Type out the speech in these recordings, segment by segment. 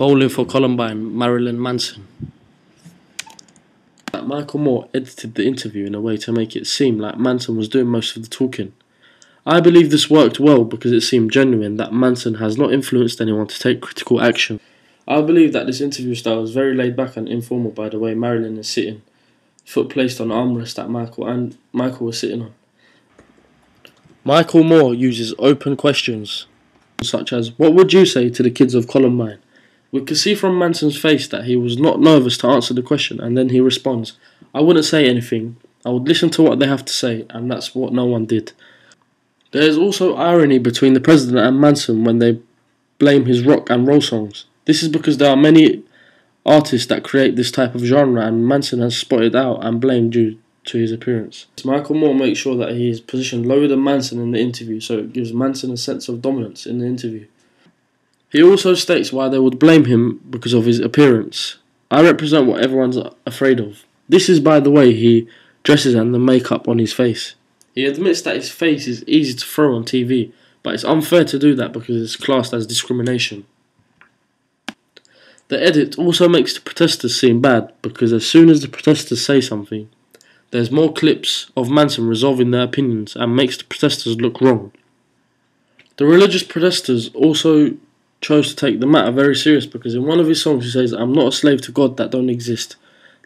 Bowling for Columbine, Marilyn Manson. Michael Moore edited the interview in a way to make it seem like Manson was doing most of the talking. I believe this worked well because it seemed genuine that Manson has not influenced anyone to take critical action. I believe that this interview style is very laid back and informal by the way Marilyn is sitting, foot placed on armrest that Michael and Michael was sitting on. Michael Moore uses open questions, such as, What would you say to the kids of Columbine? We could see from Manson's face that he was not nervous to answer the question, and then he responds, I wouldn't say anything. I would listen to what they have to say, and that's what no one did. There is also irony between the president and Manson when they blame his rock and roll songs. This is because there are many artists that create this type of genre, and Manson has spotted out and blamed due to his appearance. Michael Moore makes sure that he is positioned lower than Manson in the interview, so it gives Manson a sense of dominance in the interview. He also states why they would blame him because of his appearance. I represent what everyone's afraid of. This is, by the way, he dresses and the makeup on his face. He admits that his face is easy to throw on TV, but it's unfair to do that because it's classed as discrimination. The edit also makes the protesters seem bad because as soon as the protesters say something, there's more clips of Manson resolving their opinions and makes the protesters look wrong. The religious protesters also chose to take the matter very serious because in one of his songs he says, I'm not a slave to God that don't exist.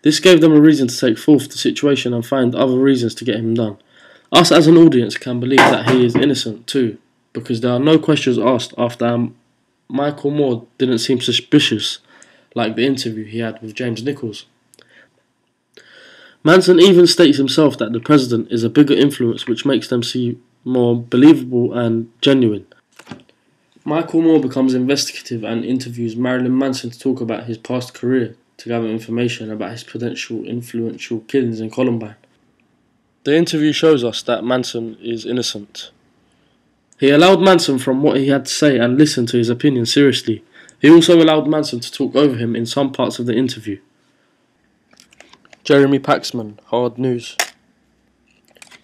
This gave them a reason to take forth the situation and find other reasons to get him done. Us as an audience can believe that he is innocent too, because there are no questions asked after Michael Moore didn't seem suspicious like the interview he had with James Nichols. Manson even states himself that the president is a bigger influence which makes them seem more believable and genuine. Michael Moore becomes investigative and interviews Marilyn Manson to talk about his past career to gather information about his potential influential killings in Columbine. The interview shows us that Manson is innocent. He allowed Manson from what he had to say and listened to his opinion seriously. He also allowed Manson to talk over him in some parts of the interview. Jeremy Paxman, Hard News.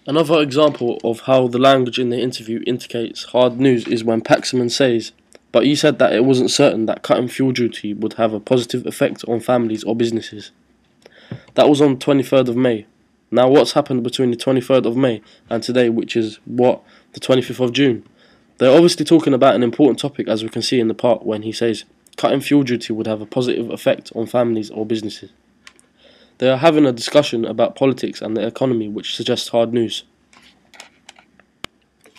Another example of how the language in the interview indicates hard news is when Paxman says, But you said that it wasn't certain that cutting fuel duty would have a positive effect on families or businesses. That was on 23rd of May. Now, what's happened between the 23rd of May and today, which is what, the 25th of June? They're obviously talking about an important topic, as we can see in the part when he says, Cutting fuel duty would have a positive effect on families or businesses. They are having a discussion about politics and the economy, which suggests hard news.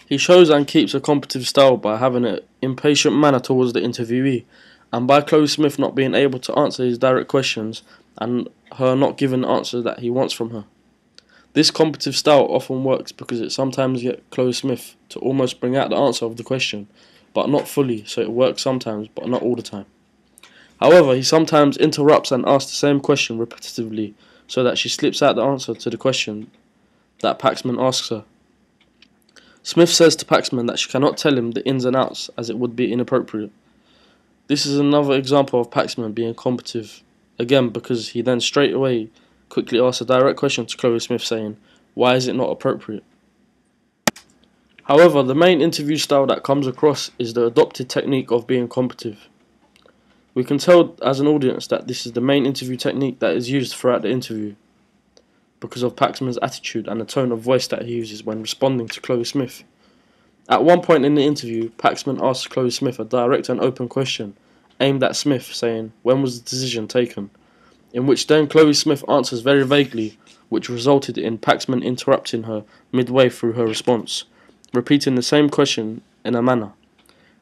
He shows and keeps a competitive style by having an impatient manner towards the interviewee, and by Chloe Smith not being able to answer his direct questions and her not giving the answer that he wants from her. This competitive style often works because it sometimes gets Chloe Smith to almost bring out the answer of the question, but not fully, so it works sometimes, but not all the time. However, he sometimes interrupts and asks the same question repetitively so that she slips out the answer to the question that Paxman asks her. Smith says to Paxman that she cannot tell him the ins and outs as it would be inappropriate. This is another example of Paxman being combative, again because he then straight away quickly asks a direct question to Chloe Smith saying, Why is it not appropriate? However, the main interview style that comes across is the adopted technique of being combative. We can tell as an audience that this is the main interview technique that is used throughout the interview because of Paxman's attitude and the tone of voice that he uses when responding to Chloe Smith. At one point in the interview, Paxman asks Chloe Smith a direct and open question aimed at Smith, saying, When was the decision taken? In which then Chloe Smith answers very vaguely, which resulted in Paxman interrupting her midway through her response, repeating the same question in a manner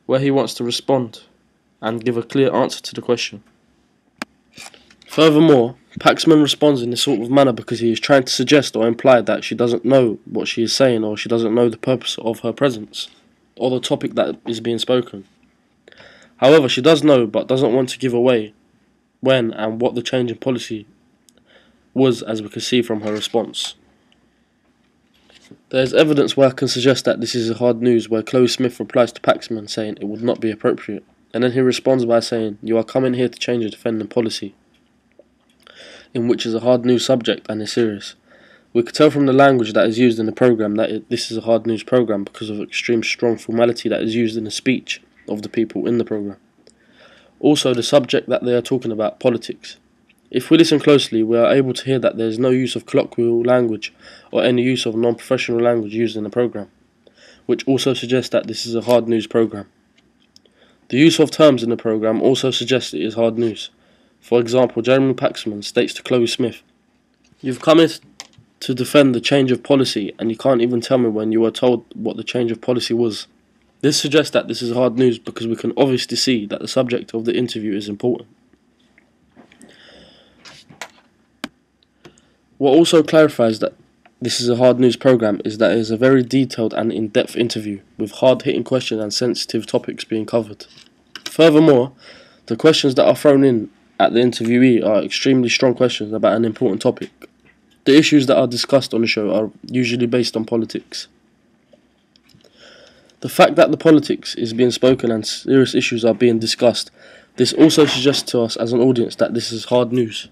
where he wants to respond and give a clear answer to the question. Furthermore, Paxman responds in this sort of manner because he is trying to suggest or imply that she doesn't know what she is saying or she doesn't know the purpose of her presence or the topic that is being spoken. However, she does know but doesn't want to give away when and what the change in policy was as we can see from her response. There is evidence where I can suggest that this is hard news where Chloe Smith replies to Paxman saying it would not be appropriate. And then he responds by saying, You are coming here to change a defending policy, in which is a hard news subject and is serious. We could tell from the language that is used in the program that it, this is a hard news program because of extreme strong formality that is used in the speech of the people in the program. Also, the subject that they are talking about, politics. If we listen closely, we are able to hear that there is no use of colloquial language or any use of non professional language used in the program, which also suggests that this is a hard news program. The use of terms in the program also suggests it is hard news. For example, Jeremy Paxman states to Chloe Smith, You've come here to defend the change of policy, and you can't even tell me when you were told what the change of policy was. This suggests that this is hard news because we can obviously see that the subject of the interview is important. What also clarifies that this is a hard news program is that it is a very detailed and in depth interview, with hard hitting questions and sensitive topics being covered. Furthermore, the questions that are thrown in at the interviewee are extremely strong questions about an important topic. The issues that are discussed on the show are usually based on politics. The fact that the politics is being spoken and serious issues are being discussed, this also suggests to us as an audience that this is hard news.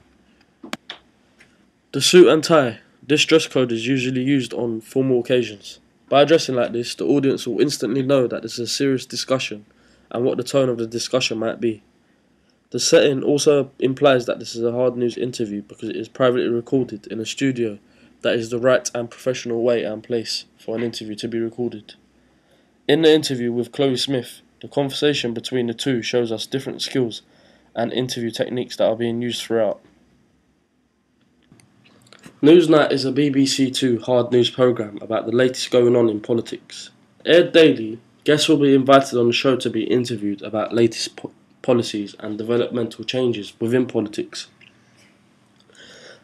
The suit and tie. This dress code is usually used on formal occasions. By dressing like this, the audience will instantly know that this is a serious discussion and what the tone of the discussion might be. The setting also implies that this is a hard news interview because it is privately recorded in a studio that is the right and professional way and place for an interview to be recorded. In the interview with Chloe Smith, the conversation between the two shows us different skills and interview techniques that are being used throughout. Newsnight is a BBC Two hard news programme about the latest going on in politics. Aired daily, guests will be invited on the show to be interviewed about latest po- policies and developmental changes within politics.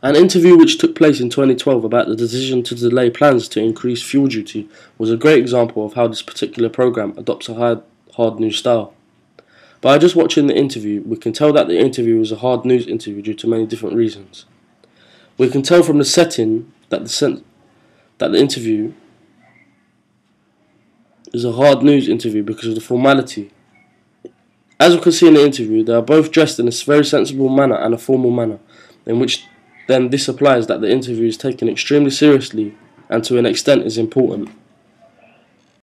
An interview which took place in 2012 about the decision to delay plans to increase fuel duty was a great example of how this particular program adopts a hard, hard news style. By just watching the interview, we can tell that the interview was a hard news interview due to many different reasons. We can tell from the setting that the sen- that the interview is a hard news interview because of the formality. As we can see in the interview, they are both dressed in a very sensible manner and a formal manner, in which then this applies that the interview is taken extremely seriously and to an extent is important.